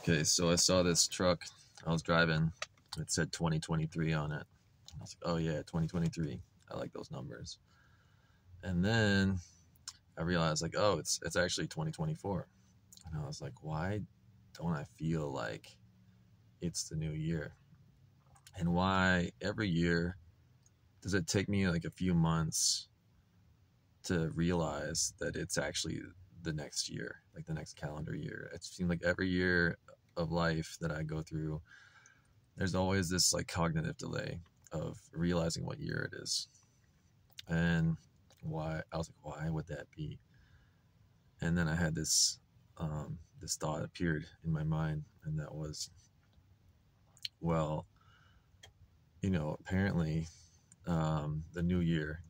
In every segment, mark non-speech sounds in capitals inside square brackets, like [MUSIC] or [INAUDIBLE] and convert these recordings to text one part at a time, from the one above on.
Okay, so I saw this truck I was driving. It said 2023 on it. I was like, oh yeah, 2023. I like those numbers. And then I realized like, oh, it's it's actually 2024. And I was like, why don't I feel like it's the new year? And why every year does it take me like a few months to realize that it's actually the next year, like the next calendar year? It seems like every year of life that I go through, there's always this like cognitive delay of realizing what year it is. And why I was like, why would that be? And then I had this um, this thought appeared in my mind, and that was, well, you know, apparently um, the new year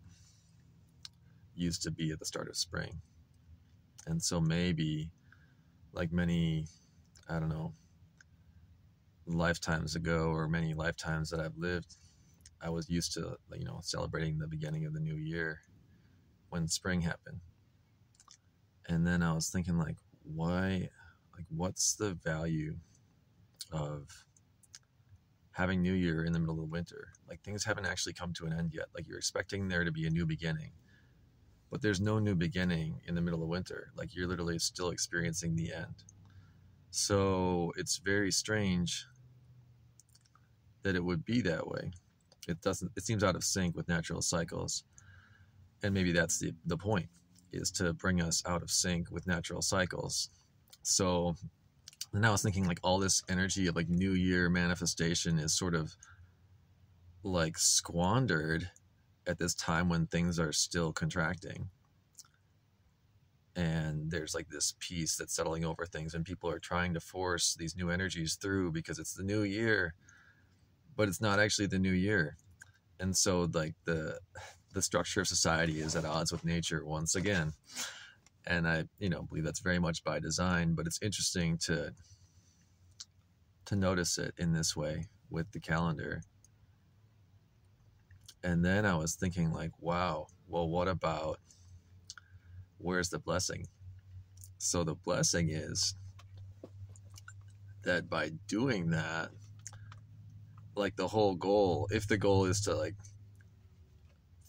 used to be at the start of spring, and so maybe, like many, I don't know, lifetimes ago or many lifetimes that I've lived, I was used to, you know, celebrating the beginning of the new year when spring happened. And then I was thinking, like, why, like, what's the value of having New Year in the middle of the winter? Like, things haven't actually come to an end yet. Like, you're expecting there to be a new beginning, but there's no new beginning in the middle of winter. Like, you're literally still experiencing the end. So it's very strange that it would be that way. It doesn't. It seems out of sync with natural cycles, and maybe that's the the point is to bring us out of sync with natural cycles. So now I was thinking like all this energy of like New Year manifestation is sort of like squandered at this time when things are still contracting. And there's like this peace that's settling over things and people are trying to force these new energies through because it's the new year but it's not actually the new year. And so like the the structure of society is at odds with nature once again. And i you know believe that's very much by design but it's interesting to to notice it in this way with the calendar and then i was thinking like wow well what about where's the blessing? So the blessing is that by doing that like the whole goal if the goal is to like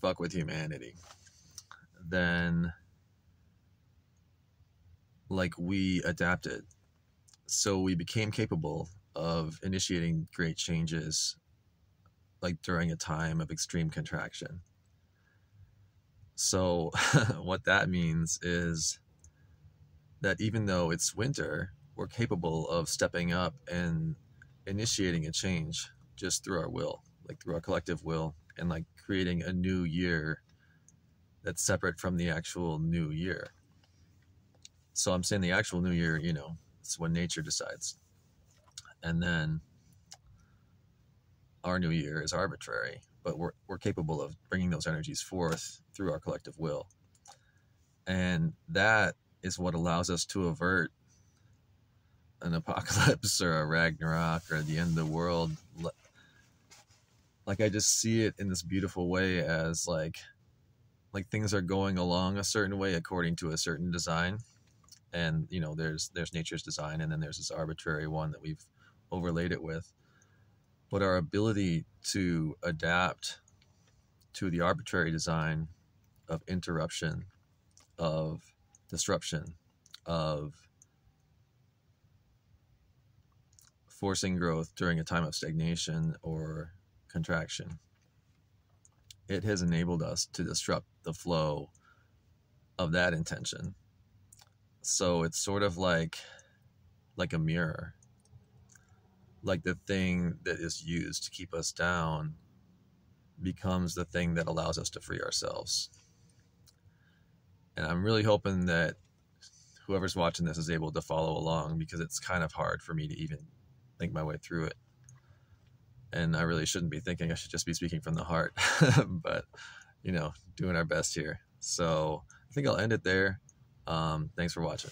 fuck with humanity then like we adapted so we became capable of initiating great changes like during a time of extreme contraction so [LAUGHS] what that means is that even though it's winter we're capable of stepping up and initiating a change just through our will, like through our collective will, and like creating a new year that's separate from the actual new year. So I'm saying the actual new year, you know, it's when nature decides. And then our new year is arbitrary, but we're, we're capable of bringing those energies forth through our collective will. And that is what allows us to avert an apocalypse or a Ragnarok or the end of the world. Like I just see it in this beautiful way as like like things are going along a certain way according to a certain design. And you know there's there's nature's design and then there's this arbitrary one that we've overlaid it with but our ability to adapt to the arbitrary design of interruption of disruption of forcing growth during a time of stagnation or contraction. It has enabled us to disrupt the flow of that intention. So it's sort of like like a mirror. Like the thing that is used to keep us down becomes the thing that allows us to free ourselves. And I'm really hoping that whoever's watching this is able to follow along because it's kind of hard for me to even think my way through it and I really shouldn't be thinking I should just be speaking from the heart, [LAUGHS] but you know, doing our best here. So I think I'll end it there. Um, thanks for watching.